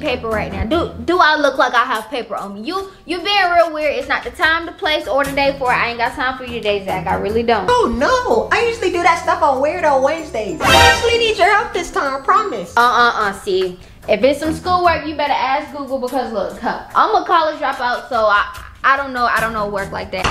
paper right now? Do do I look like I have paper on me? You you being real weird. It's not the time, the place, or the day for it. I ain't got time for you today, Zach. I really don't. Oh no, I usually do that stuff on Weirdo Wednesdays. I actually need your help this time, I promise. Uh uh uh. See, if it's some schoolwork, you better ask Google because look, huh, I'm a college dropout, so I I don't know. I don't know work like that.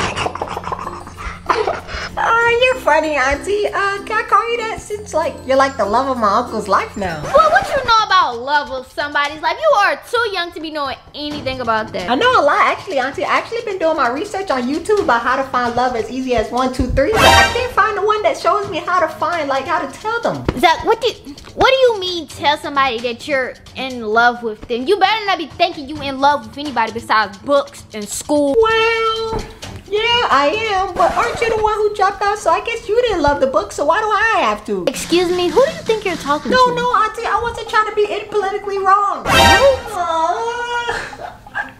Uh, you're funny, Auntie. Uh, can I call you that since, like, you're like the love of my uncle's life now? Well, what you know about love of somebody's life? You are too young to be knowing anything about that. I know a lot, actually, Auntie. I actually been doing my research on YouTube about how to find love as easy as one, two, three. But I can't find the one that shows me how to find, like, how to tell them. Zach, what do what do you mean tell somebody that you're in love with them? You better not be thinking you in love with anybody besides books and school. Well, yeah, I am. But aren't you the one who dropped out? So I guess you didn't love the book. So why do I have to? Excuse me, who do you think you're talking No, to? no, no, Auntie. I wasn't trying to be politically wrong. Uh,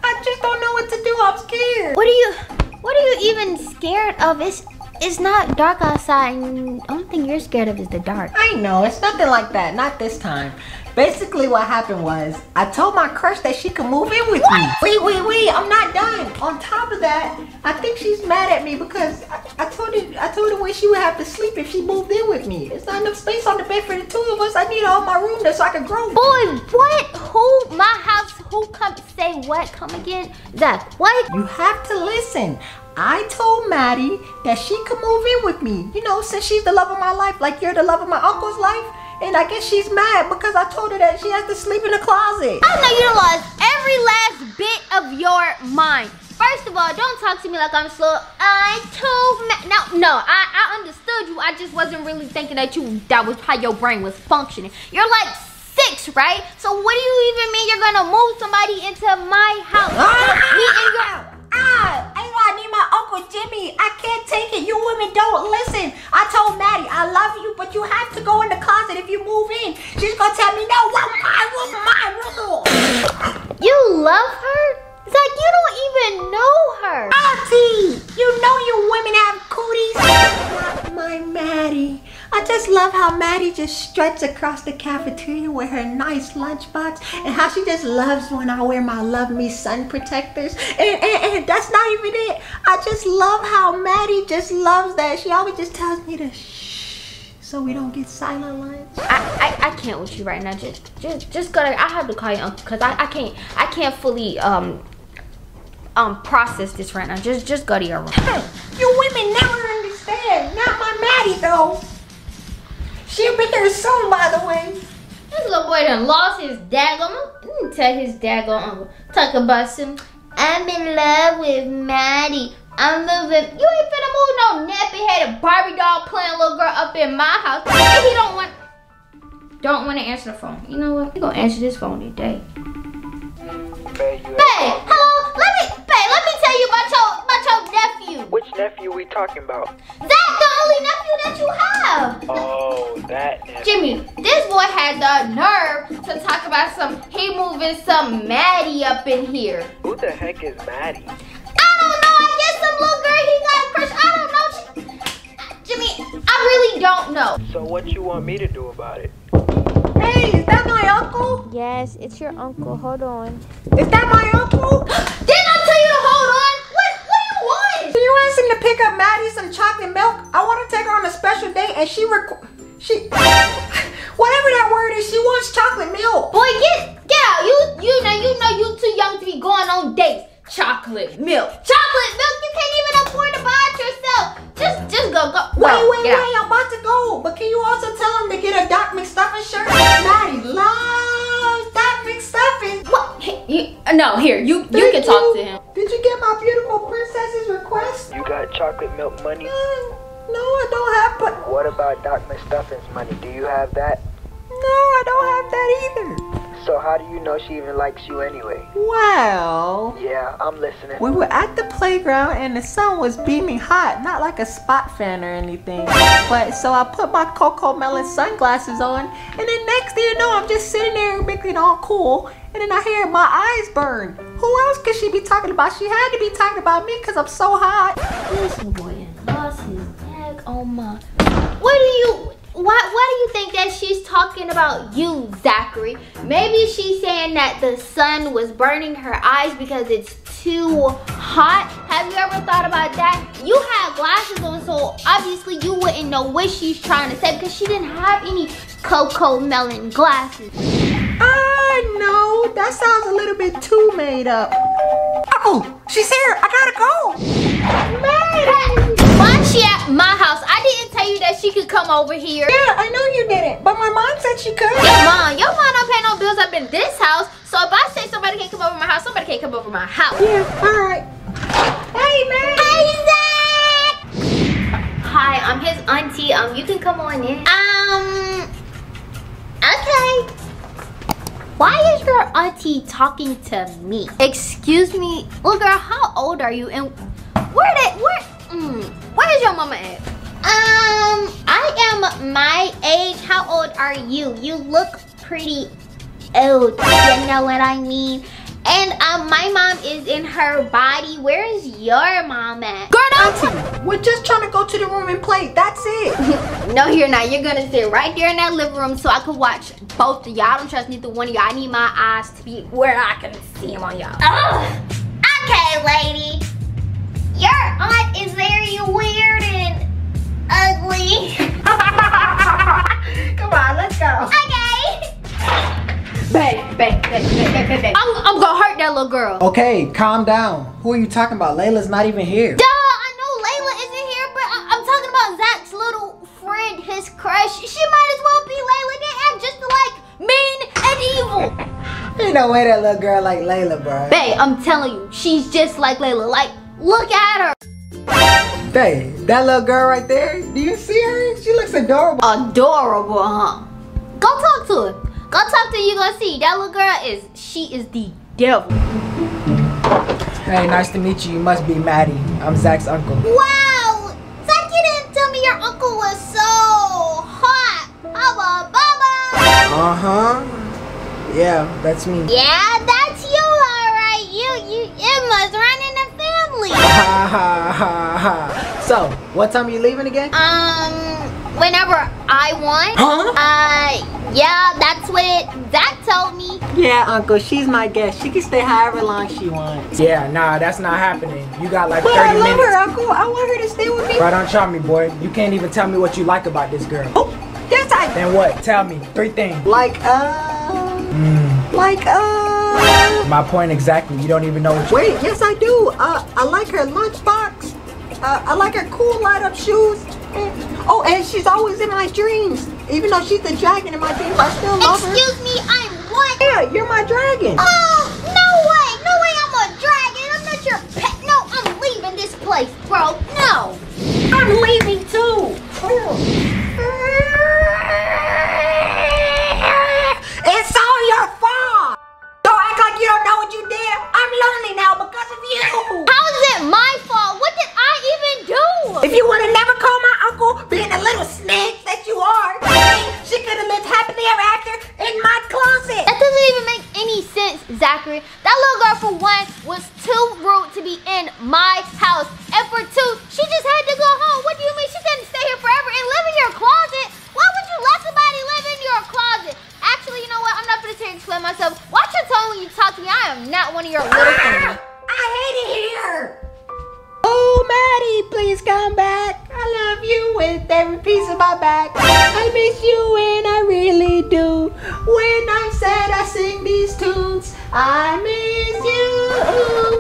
I just don't know what to do. I'm scared. What are you what are you even scared of? It's it's not dark outside and the only thing you're scared of is the dark. I know, it's nothing like that. Not this time. Basically, what happened was I told my crush that she could move in with me. Wait, wait, wait! I'm not done. On top of that, I think she's mad at me because I, I told her I told her where she would have to sleep if she moved in with me. There's not enough space on the bed for the two of us. I need all my room there so I can grow. Boy, what? Who? My house? Who come say what? Come again? Zach, what? You have to listen. I told Maddie that she could move in with me. You know, since she's the love of my life, like you're the love of my uncle's life. And I guess she's mad because I told her that she has to sleep in the closet. I know you lost every last bit of your mind. First of all, don't talk to me like I'm slow. I told ma- no, no. I, I understood you. I just wasn't really thinking that you that was how your brain was functioning. You're like six, right? So what do you even mean you're gonna move somebody into my house? Me and your Ah, I I need my Uncle Jimmie. I can't take it. You women don't listen. I told Maddie, I love you, but you have to go in the closet if you move in. She's gonna tell me, no, what's my room. you love her? Zach, you don't even know her. Auntie, you know you women have cooties. Not my Maddie. I just love how Maddie just struts across the cafeteria with her nice lunchbox and how she just loves when I wear my Love Me sun protectors. And, and, and that's not even it. I just love how Maddie just loves that. She always just tells me to shh so we don't get silent lunch. I, I, I can't with you right now. Just just just gotta I have to call you uncle because I, I can't I can't fully um um process this right now. Just just go to your room. Hey, you women never understand. Not my Maddie though. She'll be here soon, by the way. This little boy done lost his daggone. Let me tell his daggone uncle. Talk about some. I'm in love with Maddie. I'm moving. You ain't finna move no nappy headed Barbie doll playing little girl up in my house. And he don't want don't want to answer the phone. You know what? He gonna answer this phone today. Babe, hello. Let me, babe. Let me tell you about your about your nephew. Which nephew we talking about? Zach, the only nephew that you have. Oh, that nephew. Jimmie, this boy had the nerve to talk about some. He moving some Maddie up in here. Who the heck is Maddie? I don't know. I guess some little girl he got a crush. I don't know. She- Jimmie, I really don't know. So what you want me to do about it? Hey, is that my uncle? Yes, it's your uncle. Hold on. Is that my uncle? Do you ask him to pick up Maddie some chocolate milk? I want to take her on a special date, and she requ- she whatever that word is, she wants chocolate milk. Boy, get get out. You you know you know you too young to be going on dates. Chocolate milk. Chocolate milk. You can't even afford to buy it yourself. Just just go go. Wait, go, wait, wait! out. I'm about to go. But can you also tell him to get a Doc McStuffin shirt? Maddie loves Doc McStuffin. What? You, no, here you you Thank can talk to him. Did you get chocolate milk money? No, I don't have. But What about Doc McStuffin's money? Do you have that? no, I don't have that either. So how do you know she even likes you anyway? Well. Yeah, I'm listening. We were at the playground and the sun was beaming hot, not like a spot fan or anything. But so I put my CoComelon sunglasses on, and then next thing you know, I'm just sitting there making it all cool, and then I hear my eyes burn. Who else could she be talking about? She had to be talking about me because I'm so hot. This boy lost his tag on my What do you? Why? Why do you think that she's talking about you, Zachary? Maybe she's saying that the sun was burning her eyes because it's too hot. Have you ever thought about that? You had glasses on, so obviously you wouldn't know what she's trying to say because she didn't have any CoComelon glasses. I. That sounds a little bit too made up. Oh, she's here. I gotta go. Why she at my house? I didn't tell you that she could come over here. Yeah, I know you didn't, but my mom said she could. Your mom, your mom don't pay no bills up in this house. So if I say somebody can't come over my house, somebody can't come over my house. Yeah, all right. Hey, man. Hey, Zach! Hi, I'm his auntie. Um, you can come on in. Um, okay. Why is your auntie talking to me? Excuse me, little girl. How old are you? And where did where? Mm, where is your mama at? Um, I am my age. How old are you? You look pretty old. You know what I mean? And um, my mom is in her body. Where is your mom at? Girl, Auntie, we're just trying to go to the room and play. That's it. No, you're not. You're gonna sit right there in that living room so I can watch both of y'all. I don't trust neither one of y'all. I need my eyes to be where I can see them on y'all. Ugh. Okay, lady. Your aunt is very weird and ugly. Come on, let's go. Okay. Babe, babe, babe, babe, babe, babe, babe. I'm, I'm gonna hurt that little girl. Okay, calm down. Who are you talking about? Layla's not even here. Duh, I know Layla isn't here, but I, I'm talking about Zach's little friend, crush. She might as well be Layla. They act just like mean and evil. Ain't no way that little girl like Layla, bro. Babe, I'm telling you, she's just like Layla. Like, look at her. Babe, that little girl right there, do you see her? She looks adorable. Adorable, huh? Go talk to her. Go talk to her. You gonna see that little girl is she is the devil. Hey, nice to meet you. You must be Maddie. I'm Zach's uncle. Wow, Baba, baba. Uh huh. Yeah, that's me. Yeah, that's you, alright. You, you, it must run in the family. Ha ha ha ha. So, what time are you leaving again? Um, whenever I want. Huh? Uh, yeah, that's what Zach told me. Yeah, Uncle, she's my guest. She can stay however long she wants. Yeah, nah, that's not happening. You got like But I 30 love minutes. her, Uncle. I want her to stay with me. Right on try me, boy. You can't even tell me what you like about this girl. Oh, yes, I Then what? Tell me. Three things. like. Uh, Mm, like. Uh. my point exactly. You don't even know what you Wait, yes, I do. Uh, I like her lunchbox. Uh, I like her cool light up shoes. And- oh, and she's always in my dreams. Even though she's the dragon in my dreams, I still love her. Excuse me, I'm what? Yeah, you're my dragon. Oh, no way! No way I'm a dragon! I'm not your pet! No, I'm leaving this place, bro! No! I'm leaving too. It's all your fault. Don't act like you don't know what you did. I'm lonely now because of you. How is it my fault? What did I even do? If you would have never called my uncle being a little snake that you are, she could have lived happily ever after in my closet. That doesn't even make any sense, Zachary. That little girl, for one, was too rude to be in my house. And for two, she just had to go home. What do you mean? She couldn't stay here forever and live in your closet? Why would you let somebody live in your closet? Actually, you know what? I'm not going to explain myself. Watch your tone when you talk to me. I am not one of your little Ah, things. I hate it here. Oh, Maddie, please come back. I love you with every piece of my back. I miss you and I really do. When I'm sad, I sing these tunes. I miss you.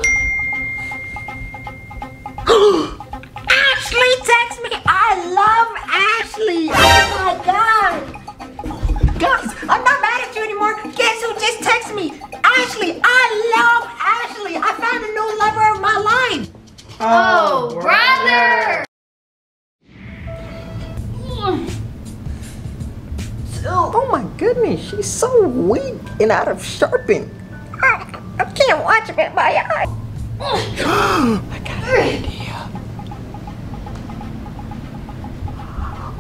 Of sharpen. I can't watch it in my eye. I got an idea.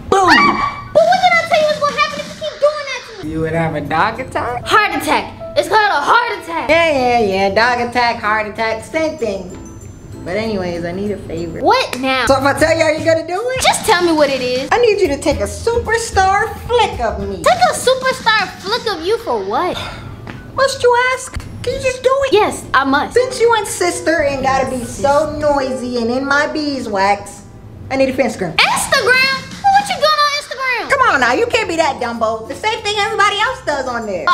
Boom! But what did I tell you was going to happen if you keep doing that to me? You would have a dog attack? Heart attack. It's called a heart attack. Yeah, yeah, yeah. Dog attack, heart attack, same thing. But anyways, I need a favor. What now? So if I tell you how you're gonna do it, Just tell me what it is. I need you to take a superstar flick of me. Take a superstar flick of you for what? Must you ask? Can you just do it? Yes, I must. Since you and sister ain't gotta be so noisy and in my beeswax, I need a Instagram. Instagram? What you doing on Instagram? Come on now, you can't be that Dumbo. The same thing everybody else does on there.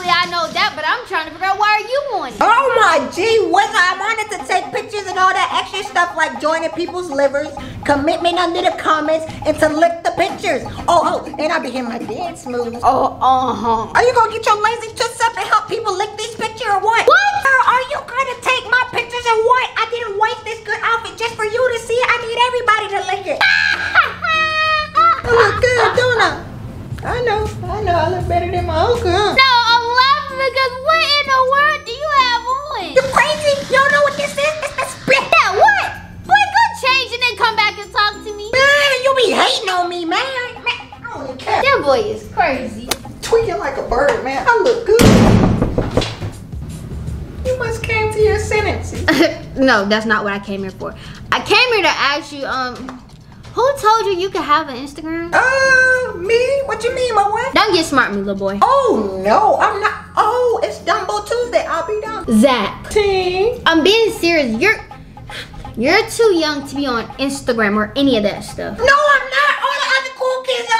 Obviously, I know that, but I'm trying to figure out why are you on it? Oh my gee whiz, I wanted to take pictures and all that extra stuff like joining people's livers, commitment under the comments, and to lick the pictures. Oh, oh, and I be hitting my dance moves. Oh, uh-huh. Are you gonna get your lazy tits up and help people lick this picture or what? What? Girl, are you gonna take my pictures or what? I didn't waste this good outfit just for you to see. I need everybody to lick it. Boy is crazy. Tweaking like a bird, man. I look good. You must came to your sentences. no, that's not what I came here for. I came here to ask you, um, who told you you could have an Instagram? Uh, me? What you mean, my what? Don't get smart, me little boy. Oh no, I'm not. Oh, it's Dumbo Tuesday. I'll be down. Zach, Team. I'm being serious. You're you're too young to be on Instagram or any of that stuff. No, I'm not. All the other cool kids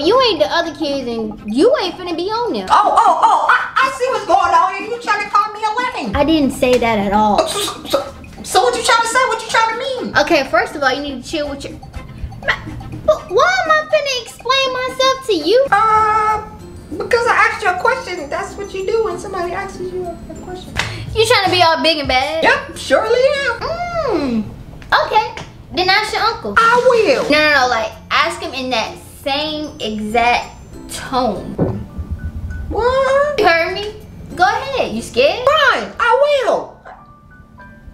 are on there. Well, you ain't the other kids, and you ain't finna be on there. Oh, oh, oh! I, I see what's going on here. You trying to call me a lemming? I didn't say that at all. So, so, so what you trying to say? What you trying to mean? Okay, first of all, you need to chill with your. But why am I finna explain myself to you? Uh, because I asked you a question. That's what you do when somebody asks you a, a question. You trying to be all big and bad? Yep, surely am. Mm. Okay, then ask your uncle. I will. No, no, no, like ask him in that same exact tone. What? You heard me? Go ahead. You scared? Fine, I will.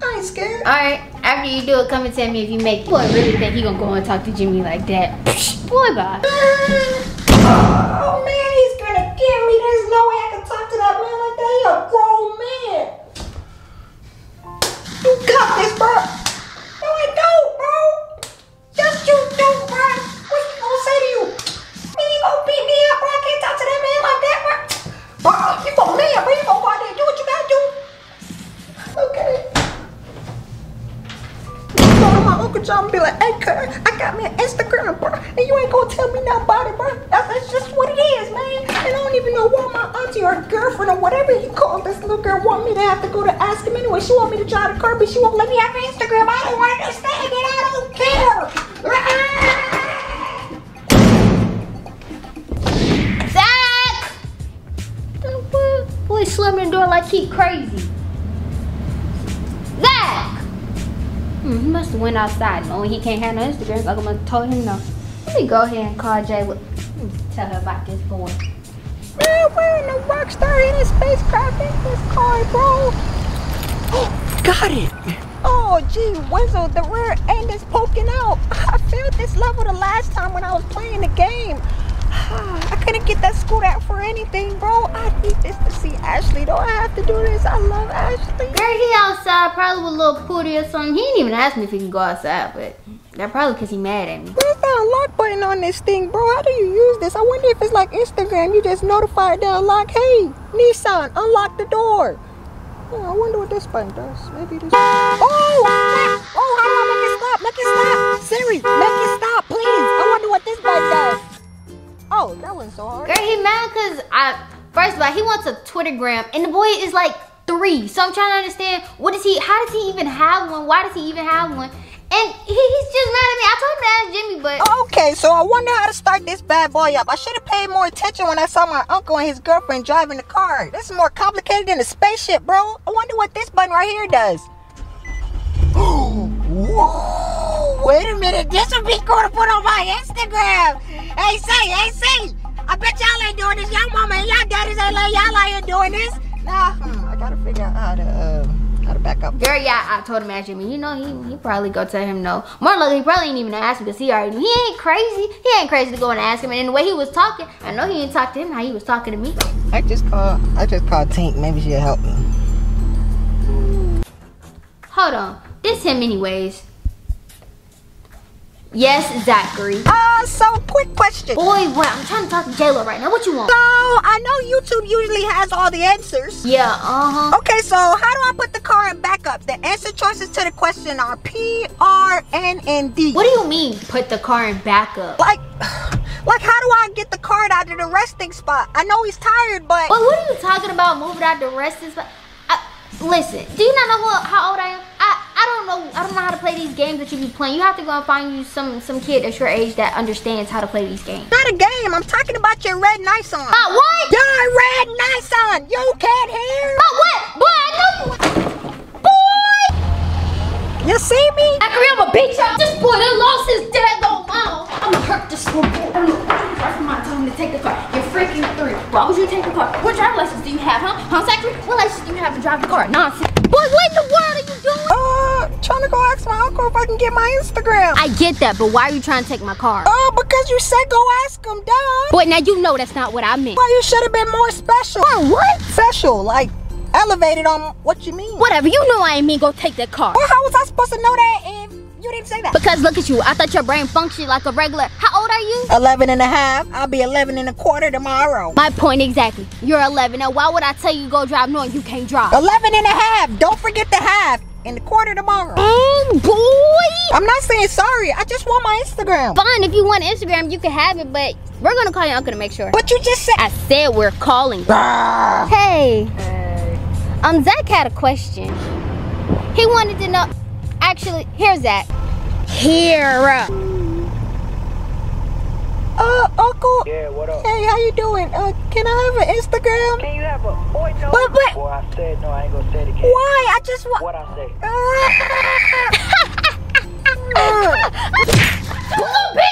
I ain't scared. All right. After you do it, come and tell me if you make it. Boy, really think he gonna go and talk to Jimmie like that? Boy, bye. Oh man, slamming the door like he crazy. Zach! Hmm, he must have went outside knowing he can't handle Instagram. Like I'm gonna told him no. Let me go ahead and call Jay. With, tell her about this boy. Man, we're in a rock star in a spacecraft in this car, bro. Oh, got it. Oh, gee, Wizzle, the rear end is poking out. I failed this level the last time when I was playing the game. I couldn't get that scoot out for anything, bro. I need this to see Ashley. Do I have to do this? I love Ashley. Girl, he outside probably with a little pooty or something. He didn't even ask me if he can go outside, but that probably because he mad at me. Where's that unlock button on this thing, bro? How do you use this? I wonder if it's like Instagram. You just notify the unlock. Hey, Nissan, unlock the door. Oh, I wonder what this button does. Maybe this. Oh, oh, how do I make it stop? Make it stop. Siri, make it stop, please. I wonder what this button does. Oh, that wasn't so hard. Girl, he mad because I, first of all, he wants a Twittergram, and the boy is like three. So I'm trying to understand, what is he, how does he even have one? Why does he even have one? And he, he's just mad at me. I told him to ask Jimmie, but Okay, so I wonder how to start this bad boy up. I should have paid more attention when I saw my uncle and his girlfriend driving the car. This is more complicated than a spaceship, bro. I wonder what this button right here does. Whoa, wait a minute. This would be cool to put on my Instagram. Hey, say, hey, say. I bet y'all ain't doing this. Y'all mama and y'all daddies ain't like y'all out here doing this. Nah, hmm, I gotta figure out how to, uh, how to back up. girl, yeah, I told him ask Jimmie. You know, he, he probably go tell him no. More likely, he probably ain't even ask him because he already knew. He ain't crazy. He ain't crazy to go and ask him. And in the way he was talking, I know he didn't talk to him how he was talking to me. I just called, I just called Tink. Maybe she'll help me. Hold on. It's him anyways. Yes, Zachary. Uh, so quick question. Boy, what? I'm trying to talk to J-Lo right now. What you want? So, I know YouTube usually has all the answers. Yeah, uh-huh. Okay, so how do I put the car in backup? The answer choices to the question are P, R, N, and D. What do you mean, put the car in backup? Like, like how do I get the card out of the resting spot? I know he's tired, but Well, what are you talking about? Moving out the rest is. Listen, do you not know who, how old I am? I, I don't know. I don't know how to play these games that you be playing. You have to go and find you some some kid that's your age that understands how to play these games. not a game. I'm talking about your red Nissan. Ah, what? Your red Nissan. You can't hear? Oh, what? Boy, I know you. Boy! You see me? Zachary, I'm a bitch. This boy done lost his dad. I'm gonna hurt this little boy. I don't know. Right from my telling him to take the car. You're freaking three. Why would you take the car? What driver's license do you have, huh? Huh, Zachary? What license do you have to drive the car? Nonsense. Boy, what in the world are you doing? Uh, trying to go ask my uncle if I can get my Instagram. I get that, but why are you trying to take my car? Oh, because you said go ask him, dog. Boy, now you know that's not what I meant. Well, you should have been more special. what? Special, like elevated on what you mean. Whatever, you know I ain't mean go take that car. Well, how was I supposed to know that you didn't say that? Because look at you, I thought your brain functioned like a regular. How old are you? 11 and a half. I'll be 11 and a quarter tomorrow. My point exactly. You're 11. Now, why would I tell you go drive knowing you can't drive? 11 and a half. Don't forget the half. And the quarter tomorrow. Oh, boy! I'm not saying sorry. I just want my Instagram. Fine, if you want Instagram, you can have it, but we're gonna call your uncle to make sure. But you just said. I said we're calling. Ah. Hey, um, Zach had a question. He wanted to know. Actually, here's that. Here. Uh, Uncle. Yeah, what up? Hey, how you doing? Uh, can I have an Instagram? Can you have a boy no? But- but- Boy, I said no, I ain't gonna say it again. Why? I just want. What I say? Blue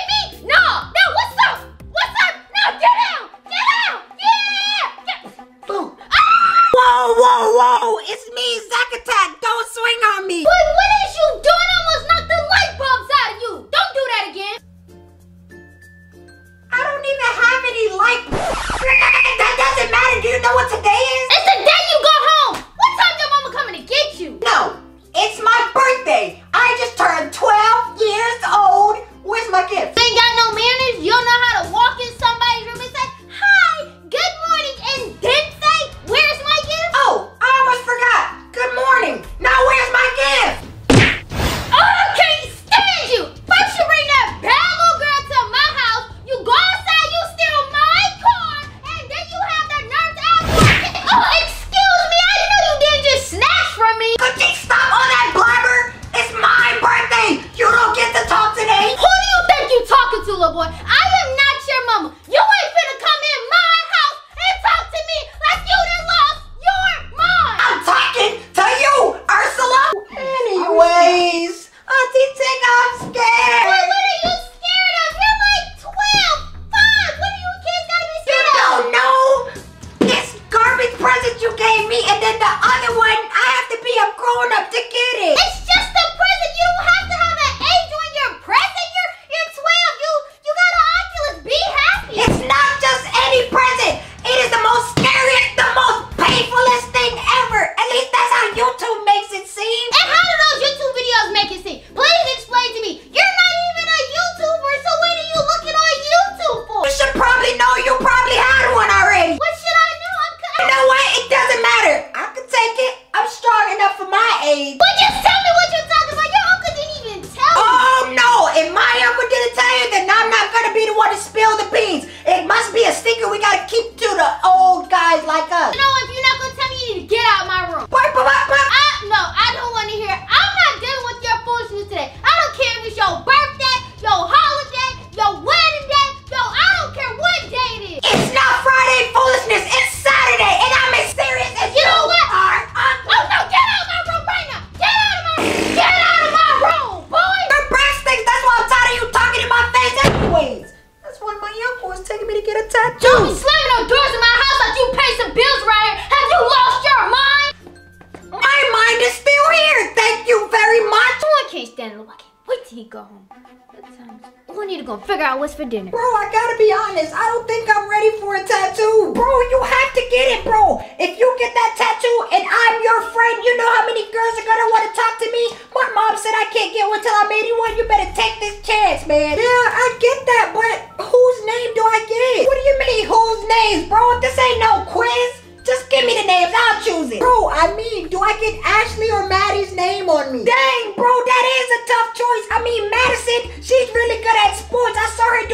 figure out what's for dinner. Bro, I gotta be honest. I don't think I'm ready for a tattoo. Bro, you have to get it, bro. If you get that tattoo and I'm your friend, you know how many girls are gonna want to talk to me? My mom said I can't get one till I'm 81. You better take this chance, man. Yeah, I get that, but whose name do I get? What do you mean, whose names, bro? This ain't no quiz. Just give me the names, I'll choose it. Bro, I mean, do I get Ashley or Maddie's name on me? Dang, bro, that is a tough choice. I mean, Madison, she's really good at sports. I saw her do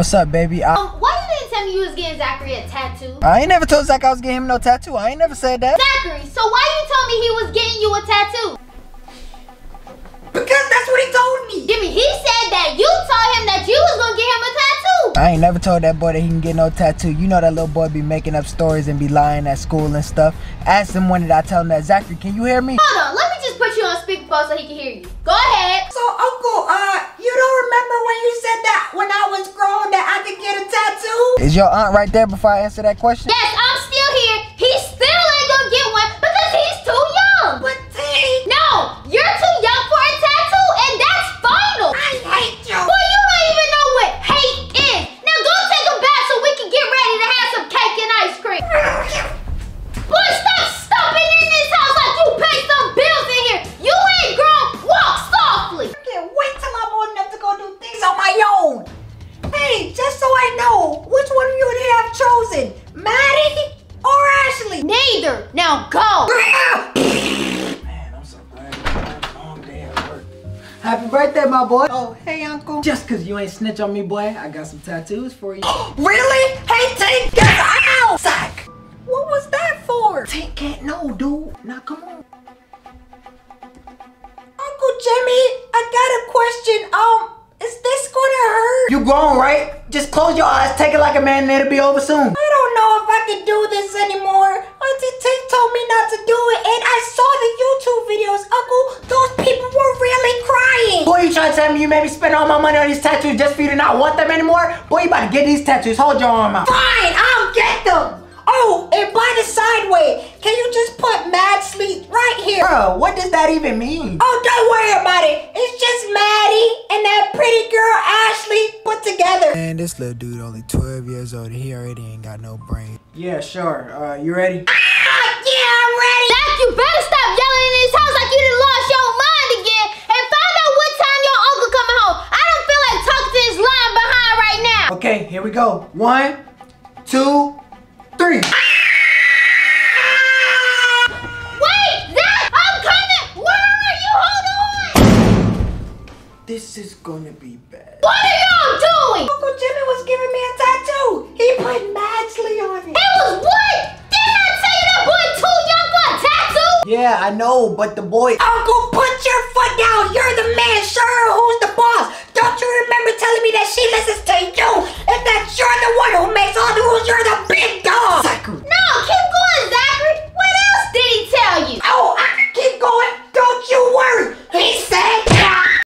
What's up, baby? I, Um, why you didn't tell me you was getting Zachary a tattoo? I ain't never told Zach I was getting him no tattoo. I ain't never said that. Zachary, so why you told me he was getting you a tattoo? Because that's what he told me. Give me, he said that you told him that you was gonna get him a tattoo. I ain't never told that boy that he can get no tattoo. You know that little boy be making up stories and be lying at school and stuff. Ask him when did I tell him that. Zachary, can you hear me? Hold on, let me just put you on speakerphone so he can hear you. Go ahead. So, Uncle, uh, you don't remember when you said that when I was tattoo? Is your aunt right there before I answer that question? Yes, ain't snitch on me, boy, I got some tattoos for you. Really? Hey, Tink, get out! Zach, what was that for? Tink can't know, dude. Now, come on. Uncle Jimmie, I got a question. Um, is this gonna hurt? You grown, right? Just close your eyes, take it like a man, and it'll be over soon. I don't know if I can do this anymore. Auntie Tink told me not to do it, and I saw the YouTube videos. Uncle, those people were really crying. Boy, you trying to tell me you made me spend all my money on these tattoos just for you to not want them anymore? Boy, you about to get these tattoos. Hold your arm out. Fine, I'll get them. Oh, and by the sideway, can you just put Madsley right here? Bro, what does that even mean? Oh, don't worry about it. It's just Maddie and that pretty girl Ashley put together. Man, this little dude only 12 years old and he already ain't got no brain. Yeah, sure. Uh, you ready? Ah, yeah, I'm ready. Zach, you better stop yelling in this house like you done lost your mind again and find out what time your uncle coming home. I don't feel like talking to this line behind right now. Okay, here we go. One, two, three. Wait, Zach, I'm coming. Where are you? Hold on. This is gonna be bad. What are y'all doing? Uncle Jimmie was giving me a he put Madsley on it! It was what? Didn't I tell you that boy too young for a tattoo? Yeah, I know, but the boy... Uncle, put your foot down! You're the man, sure! Who's the boss? Don't you remember telling me that she listens to you? and that you're the one who makes all the rules, you're the big dog! Zachary! No, keep going, Zachary! What else did he tell you? Oh, I can keep going! Don't you worry! He said...